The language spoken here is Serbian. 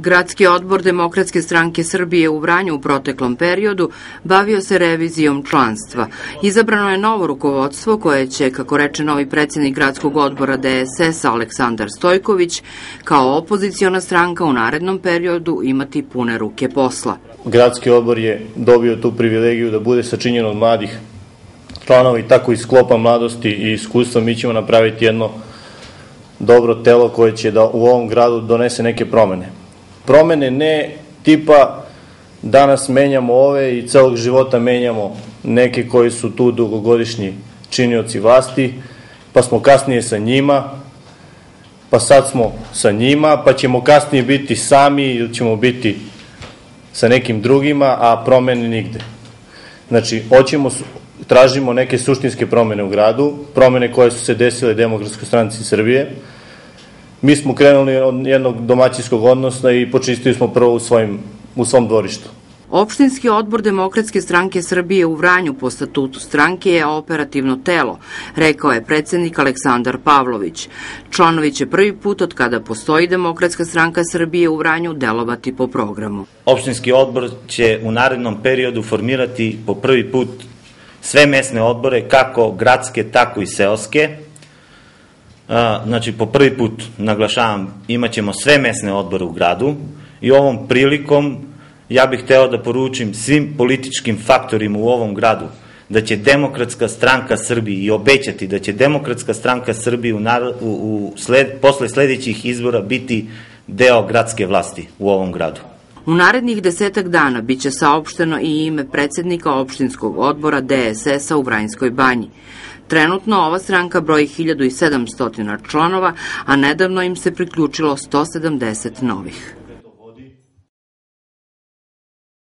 Gradski odbor Demokratske stranke Srbije u Vranju u proteklom periodu bavio se revizijom članstva. Izabrano je novo rukovodstvo koje će, kako reče novi predsednik gradskog odbora DSS Aleksandar Stojković, kao opoziciona stranka u narednom periodu imati pune ruke posla. Gradski odbor je dobio tu privilegiju da bude sačinjen od mladih članova i tako iz sklopa mladosti i iskustva mi ćemo napraviti jedno dobro telo koje će da u ovom gradu donese neke promene promene ne tipa danas menjamo ove i celog života menjamo neke koji su tu dugogodišnji činioci vlasti, pa smo kasnije sa njima, pa sad smo sa njima, pa ćemo kasnije biti sami ili ćemo biti sa nekim drugima, a promene nigde. Znači, hoćemo, tražimo neke suštinske promene u gradu, promene koje su se desile Demokratskoj stranci Srbije, mi smo krenuli od jednog domaćinskog odnosa i počistili smo prvo u, svojim, u svom dvorištu. Opštinski odbor Demokratske stranke Srbije u Vranju po statutu stranke je operativno telo, rekao je predsednik Aleksandar Pavlović. Članovi će prvi put od kada postoji Demokratska stranka Srbije u Vranju delovati po programu. Opštinski odbor će u narednom periodu formirati po prvi put sve mesne odbore, kako gradske, tako i seoske, znači po prvi put naglašavam imaćemo sve mesne odbore u gradu i ovom prilikom ja bih hteo da poručim svim političkim faktorima u ovom gradu da će Demokratska stranka Srbije i obećati da će Demokratska stranka Srbije u, u, u sled, posle sledećih izbora biti deo gradske vlasti u ovom gradu. U narednih desetak dana biće saopšteno i ime predsednika opštinskog odbora DSS-a u Vranjskoj banji. Trenutno ova stranka broji 1700 članova, a nedavno im se priključilo 170 novih.